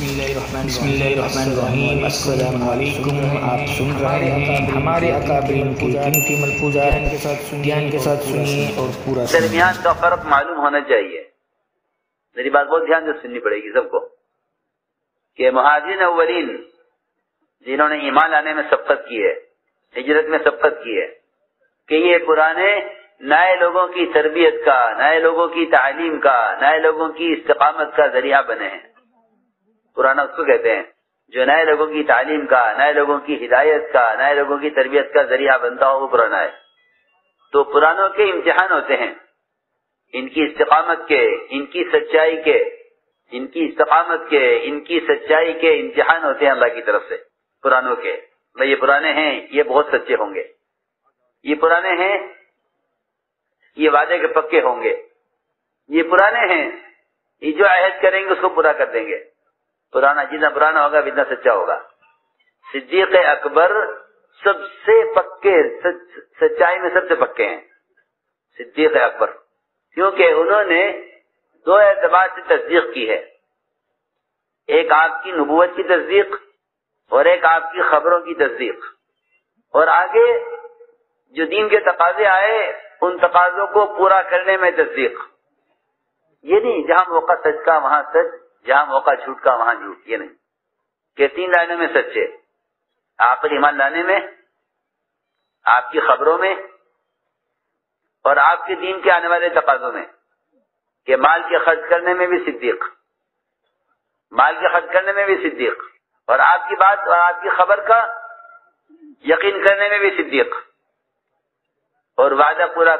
بسم اللہ الرحمن الرحیم السلام علیکم آپ سن رہے ہیں ہمارے اکابرین کی قیمتی ملفوظہ گیان کے ساتھ سنیے اور پورا درمیان کا فرق معلوم ہونا چاہیے۔ میری بات بہت دھیان سے سننی پڑے گی سب کو۔ کہ مہاجرین اولین جنہوں نے ایمان لانے میں سبقت کی ہے ہجرت میں سبقت کی ہے کہ یہ پرانے نئے لوگوں کی تربیت کا نئے لوگوں کی تعلیم کا نئے لوگوں کی استقامت کا ذریعہ بنے ہیں۔ پرانا اس کو کہتے ہیں، جو نئے لوگوں کی تعلیم کا، نئے لوگوں کی ہدایت کا، نئے لوگوں کی تربیت کا ذریعہ بنتا ہو، وہ پرانا ہے۔ تو پرانوں کے امتحان ہوتے ہیں۔ ان کی استقامت کے، ان کی سچائی کے، ان کی استقامت کے، ان کی سچائی کے امتحان ہوتے ہیں اللہ کی طرف سے، پرانوں کے۔ بھائی، یہ پرانے ہیں، یہ بہت سچے ہوں گے۔ یہ پرانے ہیں، یہ وعدے کے پکے ہوں گے۔ یہ پرانے ہیں، یہ جو عہد کریں گے، اس کو پورا کر دیں گے۔ پرانا جتنا پرانا ہوگا اتنا سچا ہوگا۔ صدیق اکبر سب سے پکے، سچائی میں سب سے پکے ہیں۔ صدیق اکبر۔ کیونکہ انہوں نے دو اعتبار سے تصدیق کی ہے۔ ایک آپ کی نبوت کی تصدیق اور ایک آپ کی خبروں کی تصدیق۔ اور آگے جو دین کے تقاضے آئے، ان تقاضوں کو پورا کرنے میں تصدیق۔ یہ نہیں جہاں موقع سچ کا، وہاں سچ۔ جہاں موقع جھوٹ کا وہاں جھوٹ، یہ نہیں۔ کہ تین لائنوں میں سچے، آپ ایمان لانے میں، آپ کی خبروں میں، اور آپ کے دین کے آنے والے تقاضوں میں۔ کہ مال کے خرچ کرنے میں بھی صدیق، مال کے خرچ کرنے میں بھی صدیق، اور آپ کی بات اور آپ کی خبر کا یقین کرنے میں بھی صدیق۔ اور وعدہ پورا